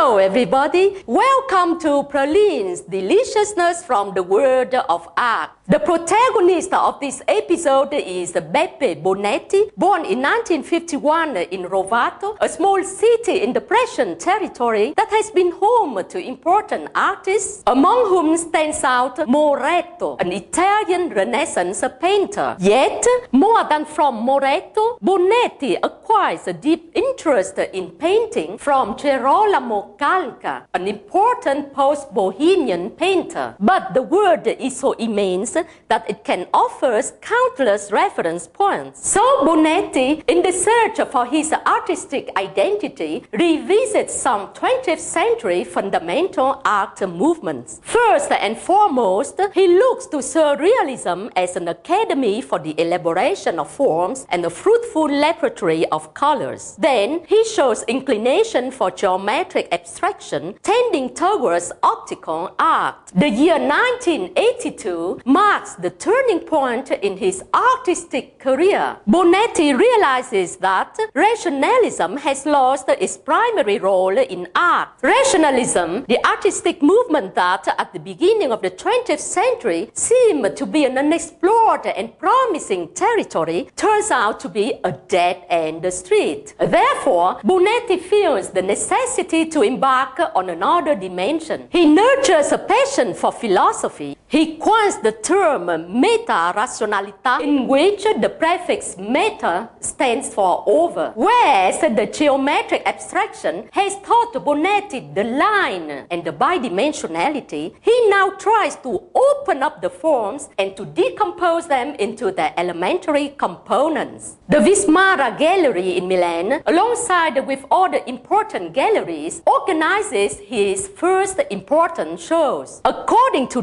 Hello, everybody. Welcome to Pralines Deliciousness from the World of Art. The protagonist of this episode is Beppe Bonetti, born in 1951 in Rovato, a small city in the Brescian territory that has been home to important artists, among whom stands out Moretto, an Italian Renaissance painter. Yet, more than from Moretto, Bonetti acquires a deep interest in painting from Gerolamo Calca, an important post-Bohemian painter. But the world is so immense that it can offer countless reference points. So Bonetti, in the search for his artistic identity, revisits some 20th century fundamental art movements. First and foremost, he looks to Surrealism as an academy for the elaboration of forms and a fruitful laboratory of colors. Then he shows inclination for geometric abstraction, tending towards optical art. The year 1982 marks the turning point in his artistic career. Bonetti realizes that rationalism has lost its primary role in art. Rationalism, the artistic movement that at the beginning of the 20th century seemed to be an unexplored and promising territory, turns out to be a dead end street. Therefore, Bonetti feels the necessity to embark on another dimension. He nurtures a passion for philosophy. He coins the term meta razionalita, in which the prefix meta stands for over, whereas the geometric abstraction has taught Bonetti the line and the bidimensionality. He now tries to open up the forms and to decompose them into their elementary components. The Vismara Gallery in Milan, alongside with other important galleries, organizes his first important shows. According to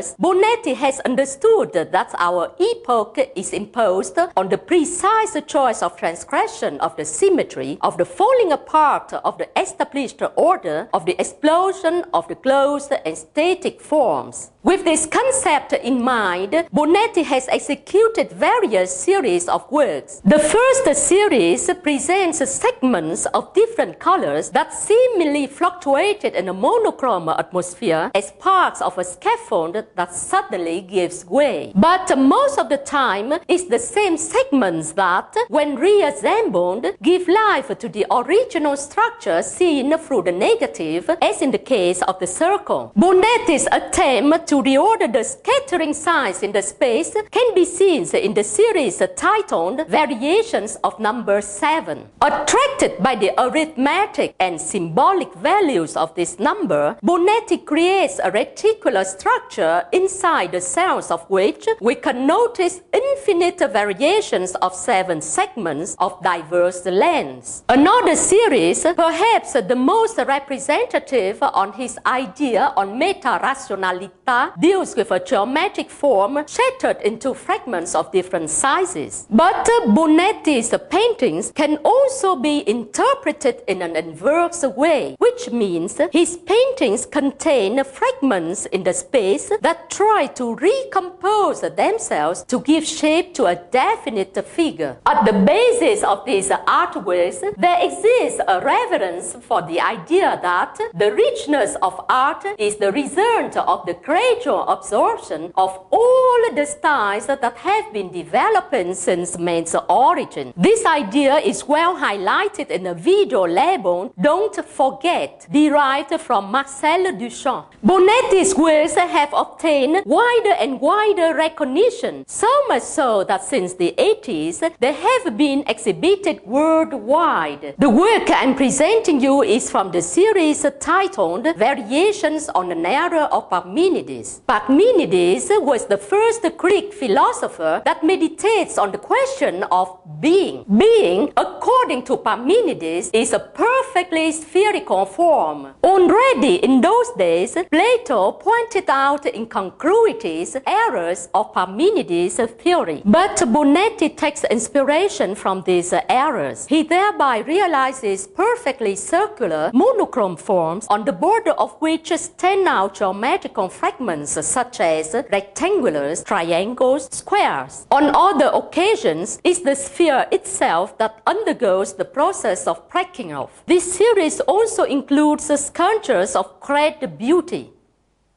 Dorfles, Bonetti has understood that our epoch is imposed on the precise choice of transgression of the symmetry, of the falling apart of the established order, of the explosion of the closed and static forms. With this concept in mind, Bonetti has executed various series of works. The first series presents segments of different colors that seemingly fluctuated in a monochrome atmosphere as parts of a scaffold that suddenly gives way. But most of the time, it's the same segments that, when reassembled, give life to the original structure seen through the negative, as in the case of the circle. Bonetti's attempt to reorder the scattering signs in the space can be seen in the series titled Variations of Number 7. Attracted by the arithmetic and symbolic values of this number, Bonetti creates a reticular structure inside the cells of which we can notice infinite variations of seven segments of diverse lengths. Another series, perhaps the most representative on his idea on meta-razionalita, deals with a geometric form shattered into fragments of different sizes. But Bonetti's paintings can also be interpreted in an inverse way, which means his paintings contain fragments in the space that try to recompose themselves to give shape to a definite figure. At the basis of these artworks, there exists a reverence for the idea that the richness of art is the result of the gradual absorption of all the styles that have been developing since man's origin. This idea is well highlighted in a video labeled Don't Forget, derived from Marcel Duchamp. Bonetti's works have obtained wider and wider recognition, so much so that since the 80s, they have been exhibited worldwide. The work I'm presenting you is from the series titled Variations on an Error of Parmenides. Parmenides was the first Greek philosopher that meditates on the question of being. Being, according to Parmenides, is a perfectly spherical form. Already in those days, Plato pointed out incongruities, errors of Parmenides' theory. But Bonetti takes inspiration from these errors. He thereby realizes perfectly circular monochrome forms on the border of which stand out geometrical fragments such as rectangulars, triangles, squares. On other occasions, it's the sphere itself that undergoes the process of breaking off. This series also includes sculptures of great beauty.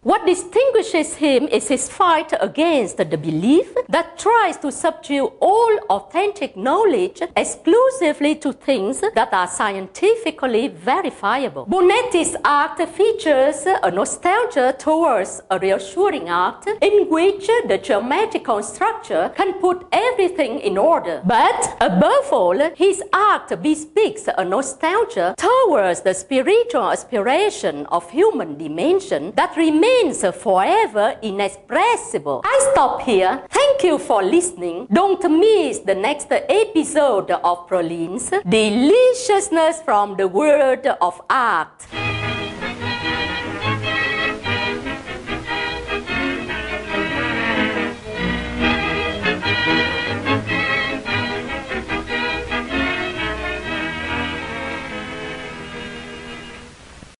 What distinguishes him is his fight against the belief that tries to subdue all authentic knowledge exclusively to things that are scientifically verifiable. Bonetti's art features a nostalgia towards a reassuring art in which the geometrical structure can put everything in order. But above all, his art bespeaks a nostalgia towards the spiritual aspiration of human dimension that remains remains forever inexpressible. I stop here. Thank you for listening. Don't miss the next episode of Pralines Deliciousness from the World of Art.